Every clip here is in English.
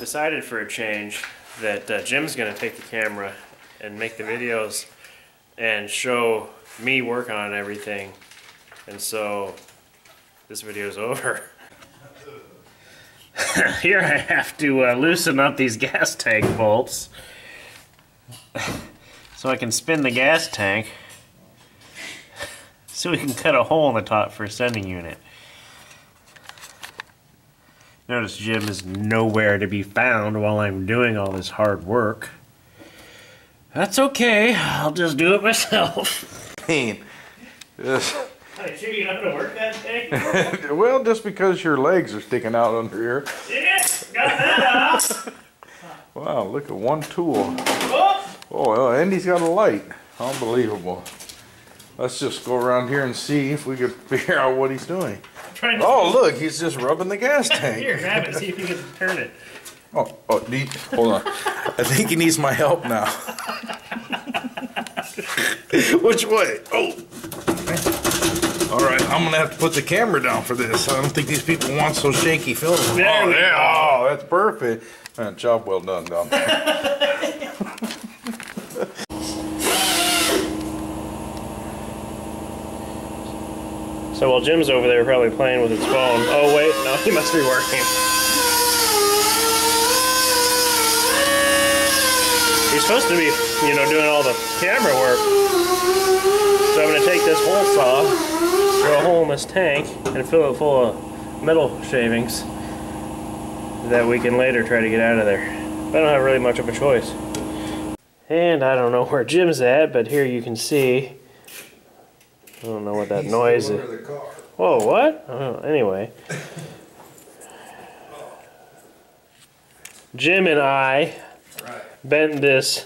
decided for a change that uh, Jim's gonna take the camera and make the videos and show me work on everything. And so this video is over. Here I have to uh, loosen up these gas tank bolts so I can spin the gas tank so we can cut a hole in the top for a sending unit. Notice Jim is nowhere to be found while I'm doing all this hard work. That's okay, I'll just do it myself. Pain. Just- Hey, sure you know how to work that thing? well, just because your legs are sticking out under here. Yeah, got that out. Wow, look at one tool. Oh, Oh, well, Andy's got a light. Unbelievable. Let's just go around here and see if we can figure out what he's doing. trying to Oh, look, he's just rubbing the gas tank. Here, grab it, see if you can turn it. Oh, oh, need, hold on. I think he needs my help now. Which way? Oh. All right, I'm gonna have to put the camera down for this. I don't think these people want so shaky film. There oh, yeah. Oh, that's perfect. Man, job well done, Don. So while Jim's over there probably playing with his phone. Oh wait, no, he must be working. He's supposed to be, you know, doing all the camera work. So I'm gonna take this hole saw, drill a hole in this tank, and fill it full of metal shavings that we can later try to get out of there. I don't have really much of a choice. And I don't know where Jim's at, but here you can see. I don't know what that noise is. Whoa, what? Oh, anyway. Jim and I bent this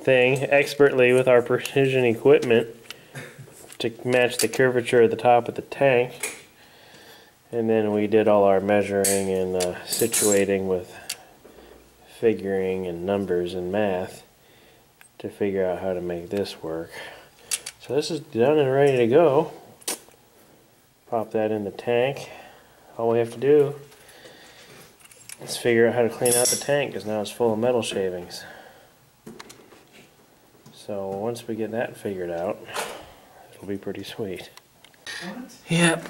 thing expertly with our precision equipment to match the curvature of the top of the tank. And then we did all our measuring and uh, situating with figuring and numbers and math to figure out how to make this work. So this is done and ready to go. Pop that in the tank. All we have to do is figure out how to clean out the tank because now it's full of metal shavings. So once we get that figured out, it'll be pretty sweet. What? Yep.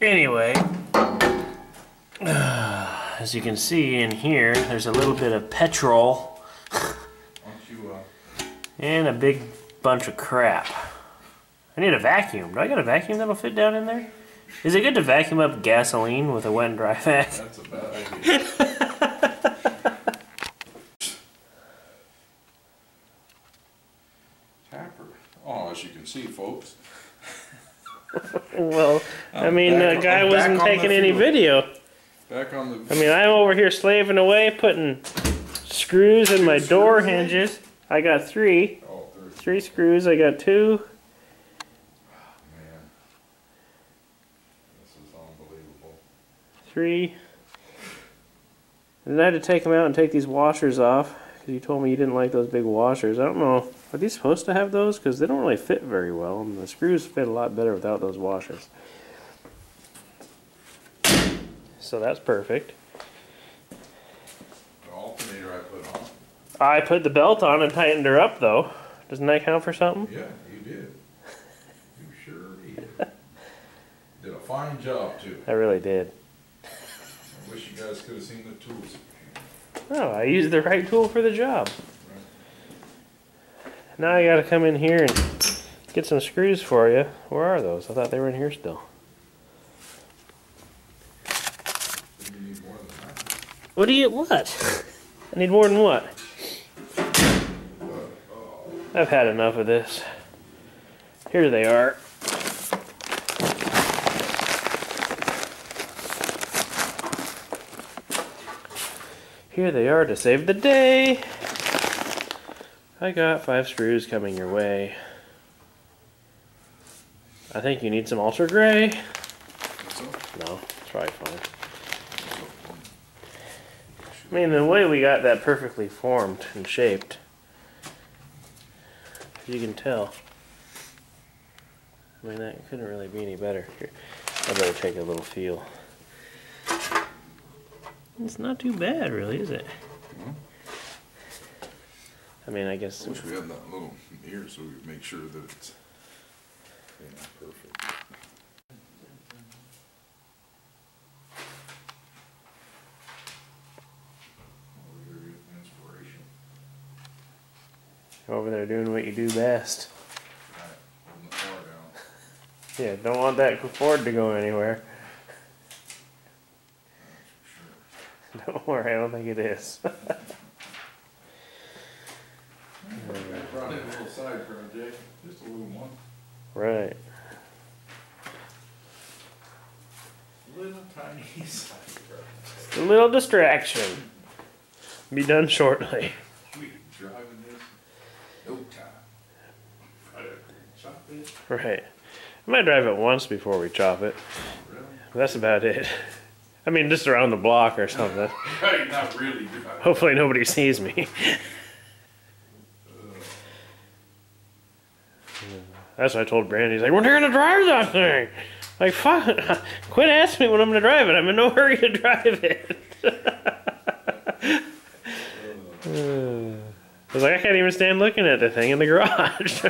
Anyway, as you can see in here, there's a little bit of petrol and a big bunch of crap. I need a vacuum. Do I got a vacuum that'll fit down in there? Is it good to vacuum up gasoline with a wet and dry vac? That's a bad idea. Tapper. Oh, as you can see, folks. Well, I I'm mean, back the guy I'm wasn't taking any field. video. Back on the. I mean, I'm over here slaving away, putting screws in my door hinges. I got three. Oh, there's, Three screws. I got two. man. This is unbelievable. Three. And then I had to take them out and take these washers off because you told me you didn't like those big washers. I don't know. Are these supposed to have those? Because they don't really fit very well, and the screws fit a lot better without those washers. So that's perfect. The alternator I put on. I put the belt on and tightened her up, though. Doesn't that count for something? Yeah, you did. You sure did. Did a fine job too. I really did. I wish you guys could have seen the tools. Oh, I used the right tool for the job. Now I gotta come in here and get some screws for you. Where are those? I thought they were in here still. You need more than that. What do you, what? I need more than what? I've had enough of this. Here they are. Here they are to save the day. I got five screws coming your way. I think you need some ultra gray. No, it's probably fine. I mean, the way we got that perfectly formed and shaped, you can tell. I mean, that couldn't really be any better. Here, I better take a little feel. It's not too bad, really, is it? Mm-hmm. I mean, I guess. I wish we had that little mirror so we could make sure that it's, you know, perfect. Oh, you're Inspiration. Over there doing what you do best. Right, holding the car down. Yeah, don't want that Ford to go anywhere. Sure. Don't worry, I don't think it is. I brought in a little side project, just a little one. right. Little tiny side project. A little distraction. Be done shortly. We driving this, no time. Right chop it, Right. I might drive it once before we chop it. really? That's about it. I mean, just around the block or something. Right, not really driving. Hopefully nobody sees me. That's what I told Brandy. He's like, we're gonna drive that thing. Like, fuck, quit asking me when I'm gonna drive it. I'm in no hurry to drive it. I was like, I can't even stand looking at the thing in the garage.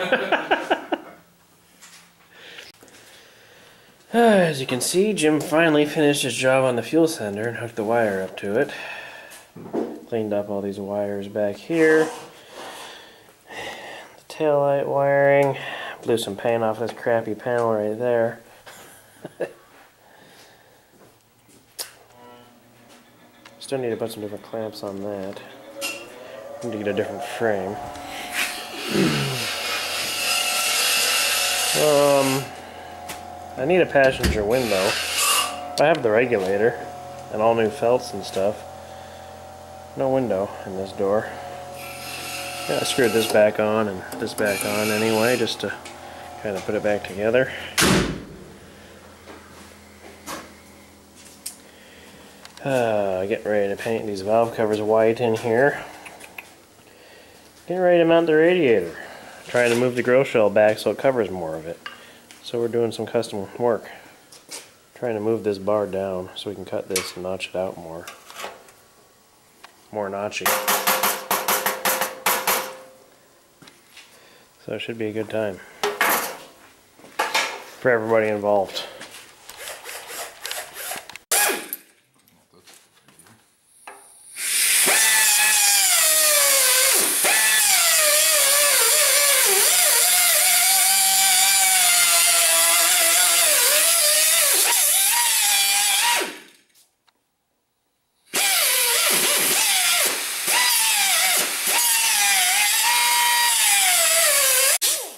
As you can see, Jim finally finished his job on the fuel sender and hooked the wire up to it. Cleaned up all these wires back here. The tail light wiring. Blew some paint off this crappy panel right there. Still need to put some different clamps on that. Need to get a different frame. Um, I need a passenger window. I have the regulator and all new felts and stuff. No window in this door. Yeah, I screwed this back on and this back on anyway, just to kind of put it back together. Uh, getting ready to paint these valve covers white in here. Getting ready to mount the radiator. Trying to move the grill shell back so it covers more of it. So we're doing some custom work. Trying to move this bar down so we can cut this and notch it out more. More notchy. So it should be a good time. For everybody involved.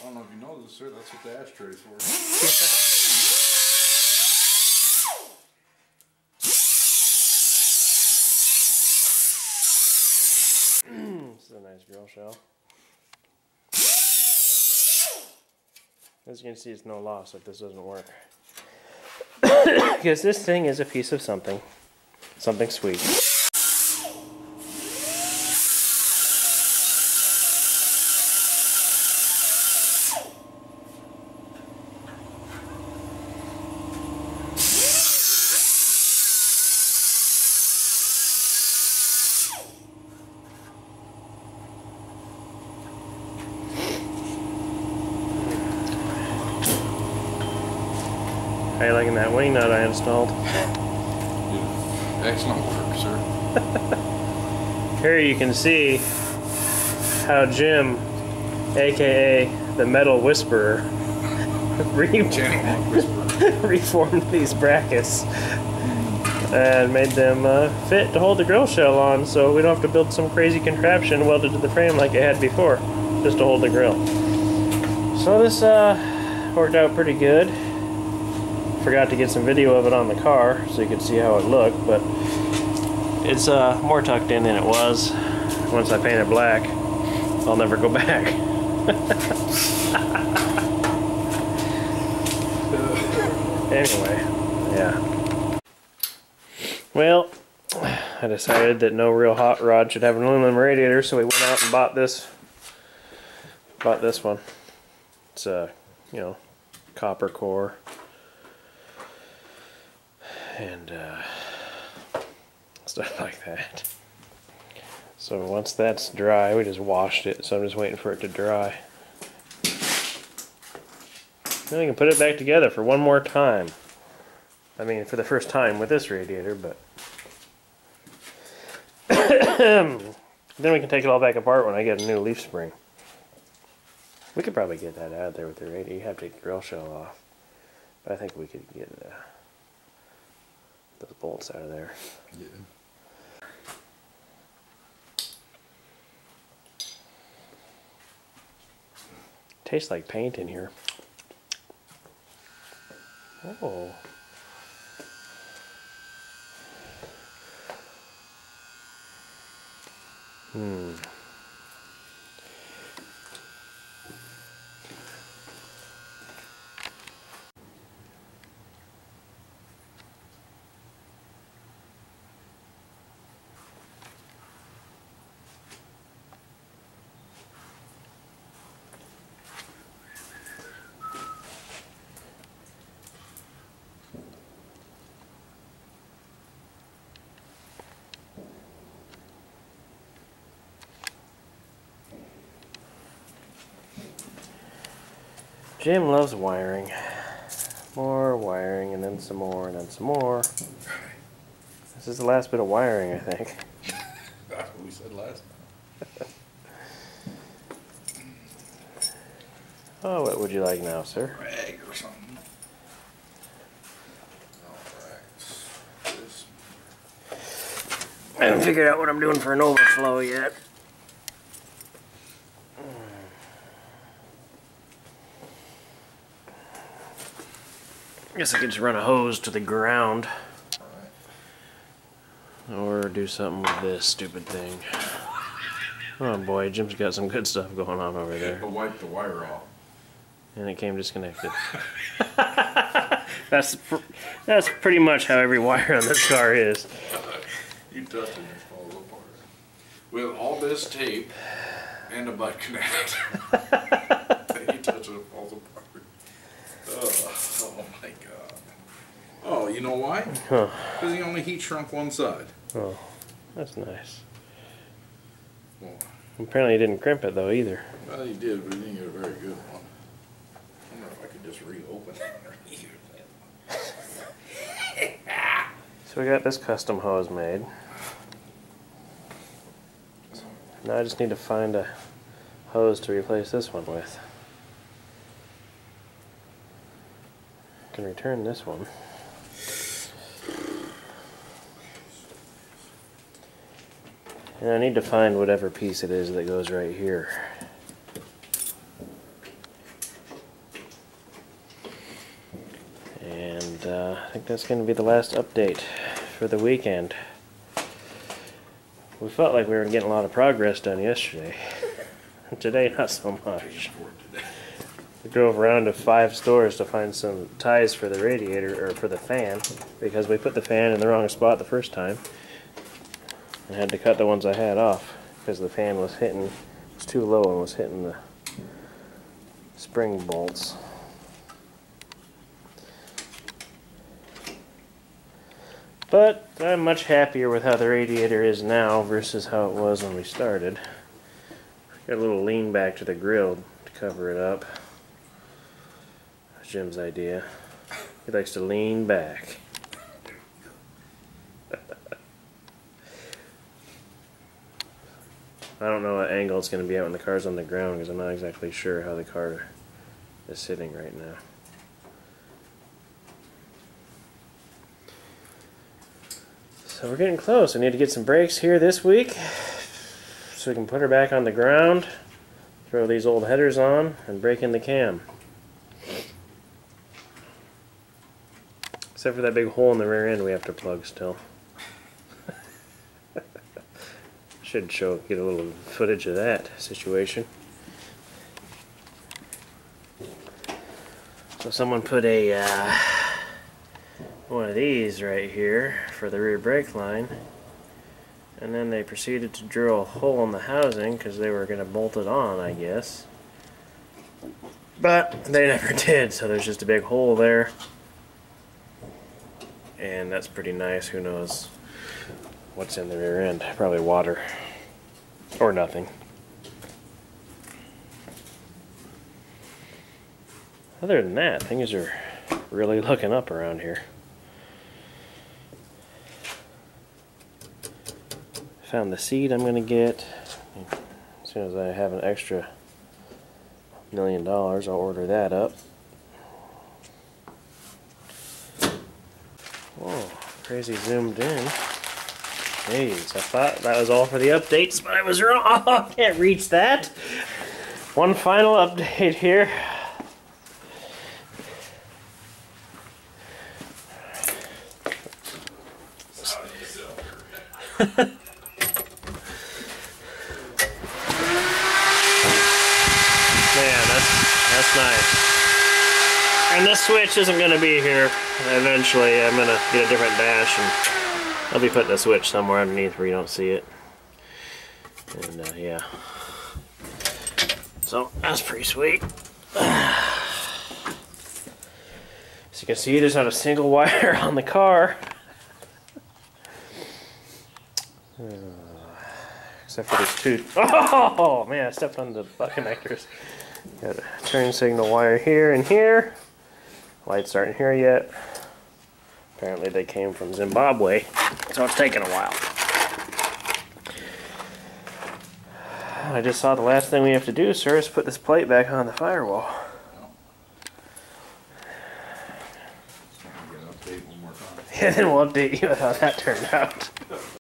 I don't know if you know this, sir, that's what the ashtray's for. This is a nice grill As you can see, it's no loss if this doesn't work. because this thing is a piece of something. Something sweet. How you liking that wing nut I installed? Excellent work, sir. Here you can see how Jim, aka the Metal Whisperer, re- reformed these brackets and made them uh, fit to hold the grill shell on so we don't have to build some crazy contraption welded to the frame like it had before just to hold the grill. So this uh, worked out pretty good. Forgot to get some video of it on the car so you could see how it looked, but it's uh, more tucked in than it was. Once I paint it black, I'll never go back. anyway, yeah. Well, I decided that no real hot rod should have an aluminum radiator, so we went out and bought this. Bought this one. It's a, you know, copper core. And uh, stuff like that. So once that's dry, we just washed it, so I'm just waiting for it to dry. Then we can put it back together for one more time. I mean, for the first time with this radiator, but. then we can take it all back apart when I get a new leaf spring. We could probably get that out of there with the radiator. You have to take the grill shell off. But I think we could get it uh, those bolts out of there. Yeah. Tastes like paint in here. Oh. Hmm. Jim loves wiring. More wiring, and then some more, and then some more. This is the last bit of wiring, I think. That's what we said last time. Oh, what would you like now, sir? Rag or something. Alright. I haven't figured out what I'm doing for an overflow yet. Guess I could just run a hose to the ground. Or do something with this stupid thing. Oh boy, Jim's got some good stuff going on over there. But wipe the wire off. And it came disconnected. that's pr- that's pretty much how every wire on this car is. You touch it, falls apart. With all this tape and a butt connector. you touch it, it falls apart. Oh, oh my god. Oh, you know why? Huh. Because he only heat shrunk one side. Oh, that's nice. Well, Apparently, he didn't crimp it though either. well, he did, but he didn't get a very good one. I wonder if I could just reopen it it. So we got this custom hose made. Now I just need to find a hose to replace this one with. I can return this one. And I need to find whatever piece it is that goes right here. And uh, I think that's going to be the last update for the weekend. We felt like we were getting a lot of progress done yesterday. Today, not so much. We drove around to five stores to find some ties for the radiator or for the fan because we put the fan in the wrong spot the first time and had to cut the ones I had off because the fan was hitting it was too low and was hitting the spring bolts. But I'm much happier with how the radiator is now versus how it was when we started. Got a little lean back to the grill to cover it up. That's Jim's idea. He likes to lean back. I don't know what angle it's going to be at when the car's on the ground because I'm not exactly sure how the car is sitting right now. So we're getting close. I need to get some brakes here this week so we can put her back on the ground, throw these old headers on, and break in the cam. Except for that big hole in the rear end we have to plug still. Should show get a little footage of that situation. So someone put a uh, one of these right here for the rear brake line and then they proceeded to drill a hole in the housing because they were going to bolt it on I guess but they never did so there's just a big hole there and that's pretty nice who knows what's in the rear end. Probably water. Or nothing. Other than that, things are really looking up around here. Found the seed I'm gonna get. As soon as I have an extra million dollars, I'll order that up. Whoa, crazy zoomed in. Jeez, I thought that was all for the updates, but I was wrong. I can't reach that. One final update here. Man, that's that's nice. And this switch isn't going to be here. Eventually, I'm going to get a different dash, and I'll be putting a switch somewhere underneath where you don't see it. And uh, yeah, so that's pretty sweet. As you can see, there's not a single wire on the car. Except for these two. Oh man, I stepped on the butt connectors. Got a turn signal wire here and here. Lights aren't here yet. Apparently they came from Zimbabwe, so it's taking a while. I just saw the last thing we have to do, sir, is put this plate back on the firewall. Get an update one more time. And then we'll update you on how that turned out.